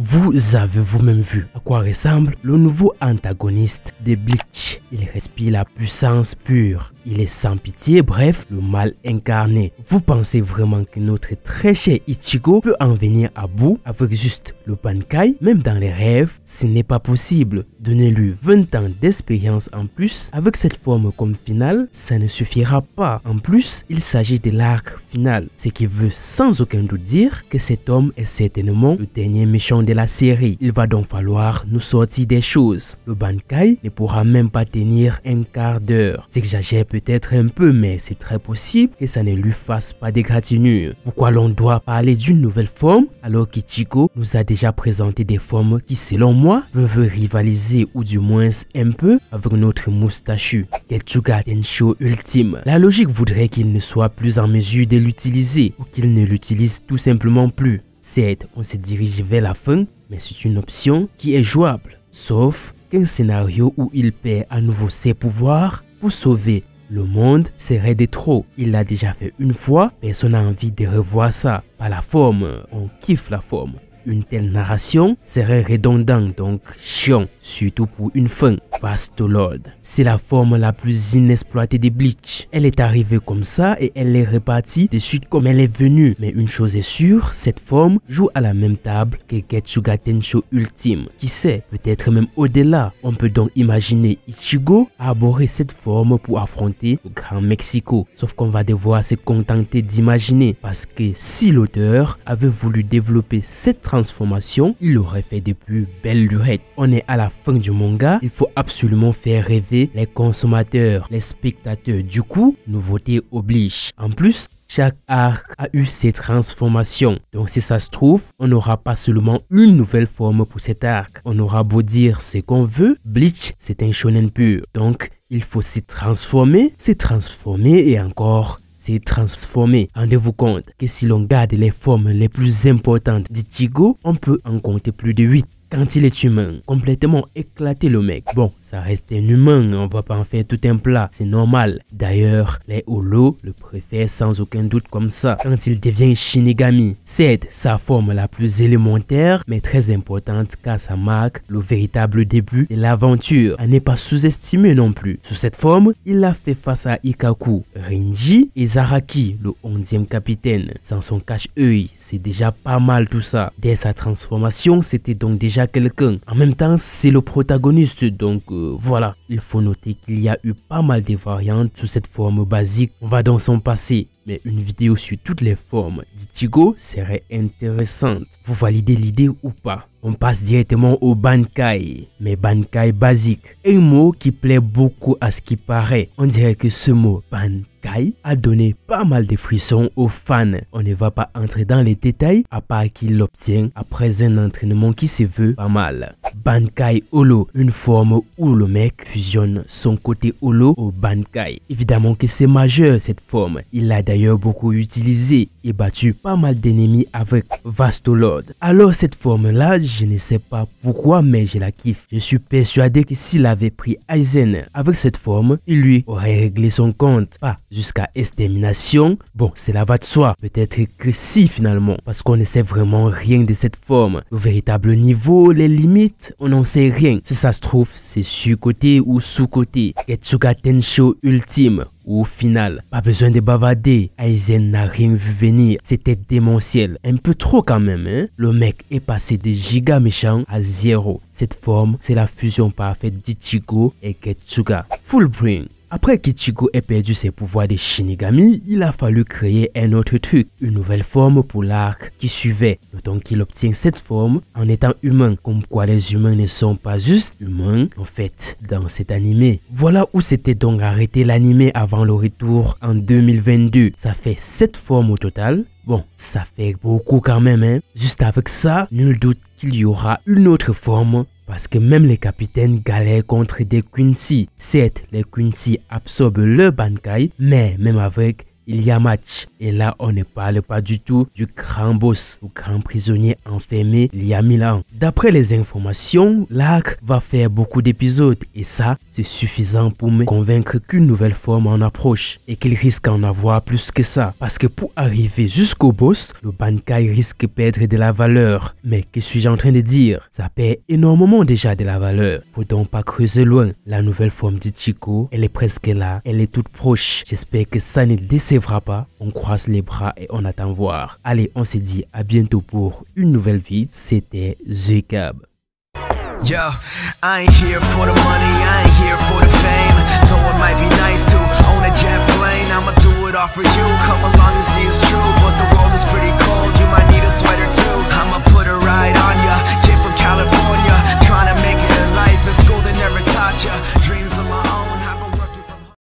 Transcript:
Vous avez vous-même vu à quoi ressemble le nouveau antagoniste de Bleach. Il respire la puissance pure. Il est sans pitié, bref, le mal incarné. Vous pensez vraiment que notre très cher Ichigo peut en venir à bout avec juste le Bankai Même dans les rêves, ce n'est pas possible. Donnez-lui 20 ans d'expérience en plus. Avec cette forme comme finale, ça ne suffira pas. En plus, il s'agit de l'arc final, ce qui veut sans aucun doute dire que cet homme est certainement le dernier méchant de la série. Il va donc falloir nous sortir des choses. Le Bankai ne pourra même pas tenir un quart d'heure. Peut-être un peu, mais c'est très possible que ça ne lui fasse pas d'égratignure. Pourquoi l'on doit parler d'une nouvelle forme alors qu'Ichigo nous a déjà présenté des formes qui, selon moi, peuvent rivaliser ou du moins un peu avec notre moustachu, Getsuga Tensho Ultime. La logique voudrait qu'il ne soit plus en mesure de l'utiliser ou qu'il ne l'utilise tout simplement plus. Certes, on se dirige vers la fin, mais c'est une option qui est jouable. Sauf qu'un scénario où il perd à nouveau ses pouvoirs pour sauver le monde serait de trop. Il l'a déjà fait une fois, personne n'a envie de revoir ça. Pas la forme, on kiffe la forme. Une telle narration serait redondante, donc chiant, surtout pour une fin. Lord. C'est la forme la plus inexploitée de Bleach. Elle est arrivée comme ça et elle est repartie de suite comme elle est venue. Mais une chose est sûre, cette forme joue à la même table que Getsuga Tensho Ultime. Qui sait, peut-être même au-delà. On peut donc imaginer Ichigo arborer cette forme pour affronter le Grand Mexico. Sauf qu'on va devoir se contenter d'imaginer parce que si l'auteur avait voulu développer cette il aurait fait des plus belles lurettes. On est à la fin du manga, il faut absolument faire rêver les consommateurs, les spectateurs. Du coup, nouveauté oblige. En plus, chaque arc a eu ses transformations. Donc si ça se trouve, on n'aura pas seulement une nouvelle forme pour cet arc. On aura beau dire ce qu'on veut, Bleach c'est un shonen pur. Donc il faut s'y transformer, s'y transformer et encore s'y transformer. Rendez-vous compte que si l'on garde les formes les plus importantes d'Ichigo, on peut en compter plus de 8 quand il est humain, complètement éclaté le mec. Bon, ça reste un humain, on va pas en faire tout un plat, c'est normal. D'ailleurs, les Holo le préfèrent sans aucun doute comme ça. Quand il devient Shinigami, c'est sa forme la plus élémentaire, mais très importante car ça marque le véritable début de l'aventure. Elle n'est pas sous-estimée non plus. Sous cette forme, il a fait face à Ikaku, Rinji et Zaraki, le 11e capitaine. Sans son cache-œil, c'est déjà pas mal tout ça. Dès sa transformation, c'était donc déjà quelqu'un. En même temps, c'est le protagoniste, donc euh, voilà. Il faut noter qu'il y a eu pas mal de variantes sous cette forme basique. On va dans son passé. Mais une vidéo sur toutes les formes d'Ichigo serait intéressante. Vous validez l'idée ou pas? On passe directement au Bankai. Mais Bankai basique. Un mot qui plaît beaucoup à ce qui paraît. On dirait que ce mot Bankai a donné pas mal de frissons aux fans. On ne va pas entrer dans les détails à part qu'il l'obtient après un entraînement qui se veut pas mal. Bankai Holo, une forme où le mec fusionne son côté Holo au Bankai. Évidemment que c'est majeur cette forme. Il l'a d'ailleurs beaucoup utilisé battu pas mal d'ennemis avec Vastolord. Alors cette forme là, je ne sais pas pourquoi mais je la kiffe. Je suis persuadé que s'il avait pris Aizen avec cette forme, il lui aurait réglé son compte. Pas jusqu'à extermination. Bon, cela va de soi. Peut-être que si finalement, parce qu'on ne sait vraiment rien de cette forme. Le véritable niveau, les limites, on n'en sait rien. Si ça se trouve, c'est sur-côté ou sous-côté. Getsuga Tensho ultime au final, pas besoin de bavader. Aizen n'a rien vu venir. C'était démentiel. Un peu trop quand même, hein. Le mec est passé de giga méchant à zéro. Cette forme, c'est la fusion parfaite d'Ichigo et Getsuga. Full brain. Après qu'Ichigo ait perdu ses pouvoirs de Shinigami, il a fallu créer un autre truc, une nouvelle forme pour l'arc qui suivait. D'autant qu'il obtient cette forme en étant humain, comme quoi les humains ne sont pas juste humains en fait dans cet animé. Voilà où s'était donc arrêté l'animé avant le retour en 2022. Ça fait 7 formes au total. Bon, ça fait beaucoup quand même, hein. Juste avec ça, nul doute qu'il y aura une autre forme parce que même les capitaines galèrent contre des Quincy. Certes, les Quincy absorbent le Bankai, mais même avec il y a match. Et là, on ne parle pas du tout du grand boss ou grand prisonnier enfermé il y a mille ans. D'après les informations, l'arc va faire beaucoup d'épisodes et ça, c'est suffisant pour me convaincre qu'une nouvelle forme en approche et qu'il risque en avoir plus que ça. Parce que pour arriver jusqu'au boss, le Bankai risque de perdre de la valeur. Mais que suis-je en train de dire? Ça perd énormément déjà de la valeur. Faut donc pas creuser loin. La nouvelle forme de Chico, elle est presque là, elle est toute proche. J'espère que ça ne décevra pas. On croise les bras et on attend voir. Allez, on se dit à bientôt pour une nouvelle vie. C'était The Cab.